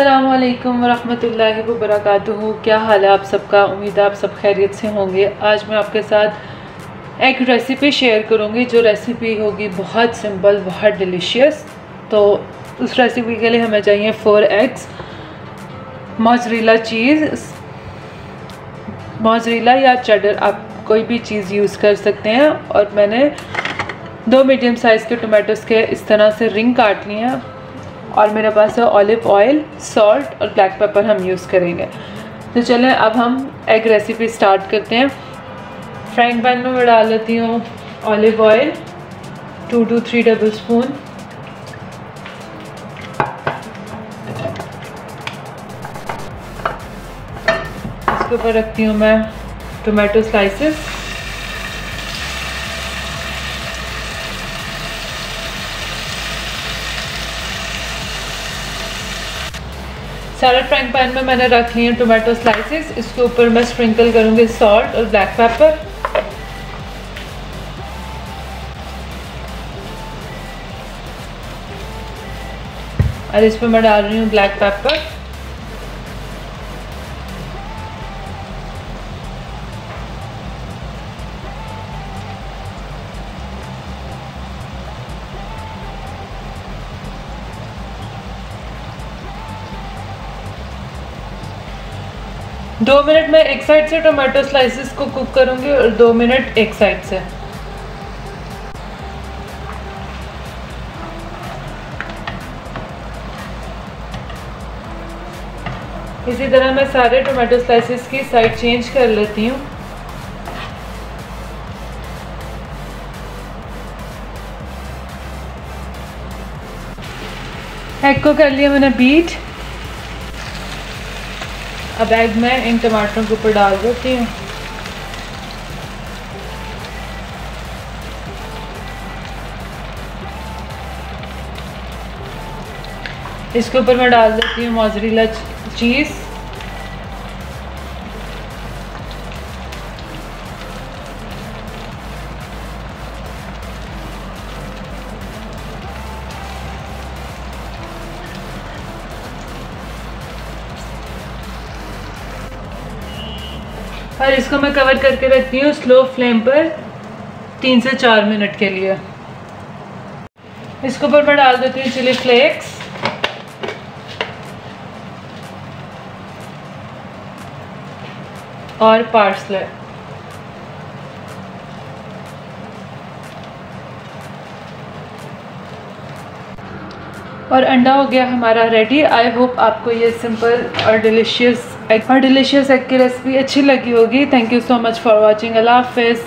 असलकम वरहमल वबरक क्या हाल है आप सबका? उम्मीद है आप सब खैरियत से होंगे। आज मैं आपके साथ एक रेसिपी शेयर करूँगी, जो रेसिपी होगी बहुत सिंपल बहुत डिलीशियस तो उस रेसिपी के लिए हमें चाहिए फ़ोर एग्स मोजरीला चीज़ मोजरीला या चडर आप कोई भी चीज़ यूज़ कर सकते हैं। और मैंने दो मीडियम साइज़ के टोमेटोज़ के इस तरह से रिंग काट लिए हैं। और मेरे पास है ऑलिव ऑयल सॉल्ट और ब्लैक पेपर हम यूज़ करेंगे। तो चलें, अब हम एग रेसिपी स्टार्ट करते हैं। फ्राइंग पैन में मैं डाल लेती हूँ olive oil two two three tablespoon इसके ऊपर रखती हूँ मैं tomato slices salad frying pan में मैंने रख लिए टोमेटो स्लाइसेस इसके ऊपर मैं स्प्रिंकल करूँगी सॉल्ट और ब्लैक पेपर और इस पर मैं डाल रही हूँ ब्लैक पेपर दो मिनट में एक साइड से टोमेटो स्लाइसेस को कुक करूँगी और दो मिनट एक साइड से। इसी तरह मैं सारे टोमेटो स्लाइसेस की साइड चेंज कर लेती हूँ। एग को कर लिया मैंने बीट अब एग मैं इन टमाटरों के ऊपर डाल देती हूँ। इसके ऊपर मैं डाल देती हूँ मोजरीला चीज़। और इसको मैं कवर करके रखती हूँ स्लो फ्लेम पर तीन से चार मिनट के लिए। इसके ऊपर मैं डाल देती हूँ चिली फ्लेक्स और पार्सले और अंडा हो गया हमारा रेडी आई होप आपको ये सिंपल और डिलीशियस और डिलीशियस एग की रेसिपी अच्छी लगी होगी. Thank you so much for watching अल्लाह हाफिज़